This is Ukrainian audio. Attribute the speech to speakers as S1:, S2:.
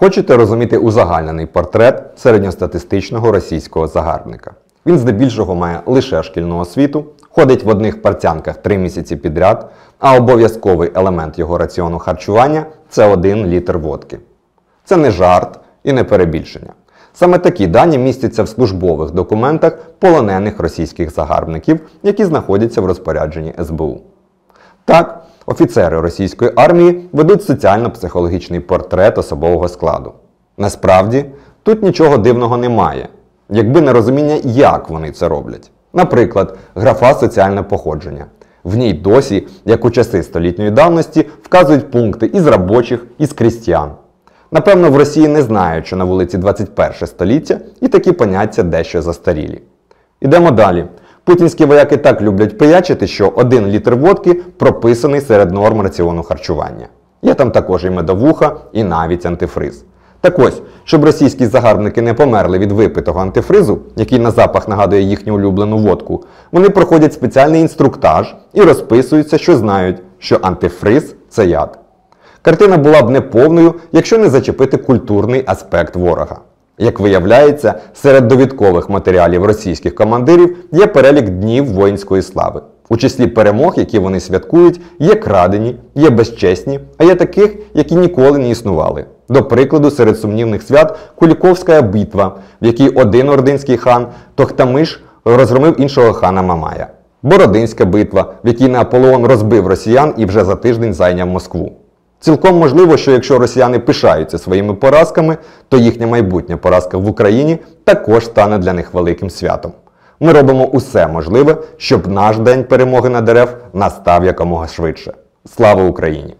S1: Хочете розуміти узагальнений портрет середньостатистичного російського загарбника? Він здебільшого має лише шкільну освіту, ходить в одних парцянках три місяці підряд, а обов'язковий елемент його раціону харчування це один літр водки. Це не жарт і не перебільшення. Саме такі дані містяться в службових документах полонених російських загарбників, які знаходяться в розпорядженні СБУ. Так, офіцери російської армії ведуть соціально-психологічний портрет особового складу. Насправді, тут нічого дивного немає, якби не розуміння, як вони це роблять. Наприклад, графа соціальне походження. В ній досі, як у часи столітньої давності, вказують пункти із робочих, із крістіян. Напевно, в Росії не знають, що на вулиці 21 століття і такі поняття дещо застарілі. Ідемо далі. Путінські вояки так люблять пиячити, що один літр водки прописаний серед норм раціону харчування. Є там також і медовуха, і навіть антифриз. Так ось, щоб російські загарбники не померли від випитого антифризу, який на запах нагадує їхню улюблену водку, вони проходять спеціальний інструктаж і розписуються, що знають, що антифриз це яд. Картина була б неповною, якщо не зачепити культурний аспект ворога. Як виявляється, серед довідкових матеріалів російських командирів є перелік днів воїнської слави. У числі перемог, які вони святкують, є крадені, є безчесні, а є таких, які ніколи не існували. До прикладу, серед сумнівних свят Куліковська битва, в якій один ординський хан Тохтамиш розгромив іншого хана Мамая. Бородинська битва, в якій Наполеон розбив росіян і вже за тиждень зайняв Москву. Цілком можливо, що якщо росіяни пишаються своїми поразками, то їхня майбутня поразка в Україні також стане для них великим святом. Ми робимо усе можливе, щоб наш день перемоги на дерев настав якомога швидше. Слава Україні!